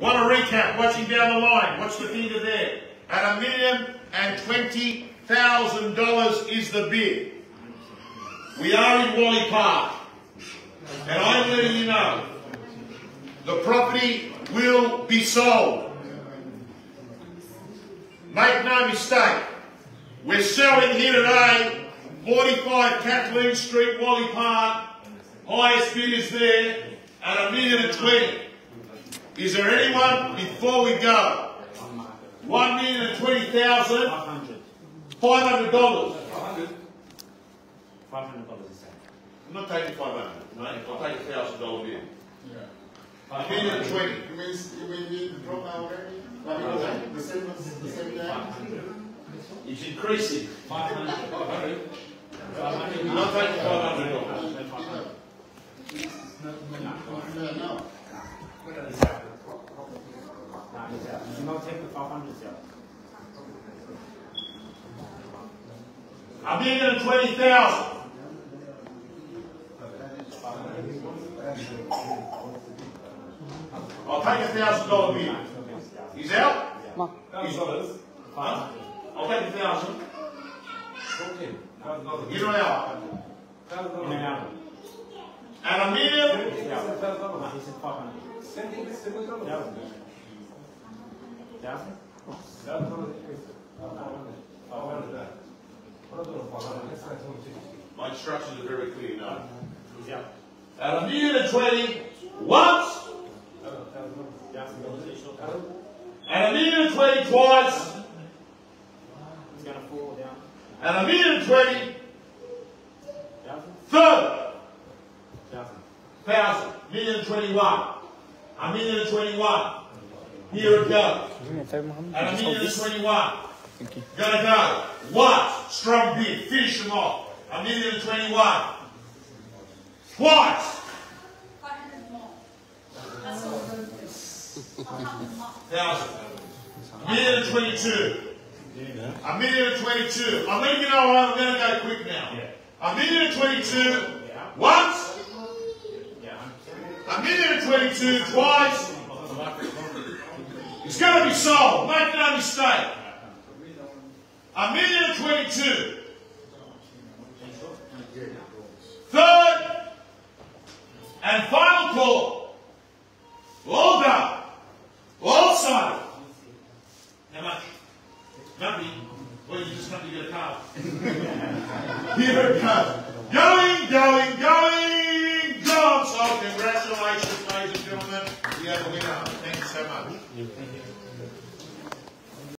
Want to recap, watching down the line, what's the figure there? At a million and twenty thousand dollars is the bid. We are in Wiley Park. And I'm letting you know, the property will be sold. Make no mistake, we're selling here today 45 Kathleen Street, Wiley Park. Highest bid is there at a million and twenty. Is there anyone before we go? One million and twenty thousand, five hundred dollars. Five hundred dollars a set. I'm not taking five hundred, mate. I'll take a thousand dollar bid. A million and twenty. You mean, you mean you drop out already? Like, the same, the same day? It's increasing. Five hundred. Five hundred. I'm not taking five hundred dollars. No, no. You not take the five hundred sale. A million and twenty thousand. I'll take a thousand dollar bid. He's out? He's Huh? I'll take a thousand. You're not out. In and out. And a million, He said five hundred. Thousand. Thousand? My instructions are very clear now. Out. At a million and twenty, once, and a million and twenty twice, and a million and twenty Thousand? third. Thousand. million and twenty-one, a million and twenty-one. Here it goes. And a million and twenty-one. Gonna go. What? Strong bid. Finish them off. A million and twenty-one. Twice. 500 more. That's all. 500 more. Thousand. A million and twenty-two. A million and twenty-two. I'm letting you know I'm gonna go quick now. A million and twenty-two. Once. Yeah. A million and twenty-two. Twice. It's to be sold. Make no mistake. A million and twenty-two. Third and final call. All done. All signed. How much? Nothing. Well, you just have to get a card. Here it comes. Going, going, going, congratulations, ladies and gentlemen. We have a winner. Thank you so much.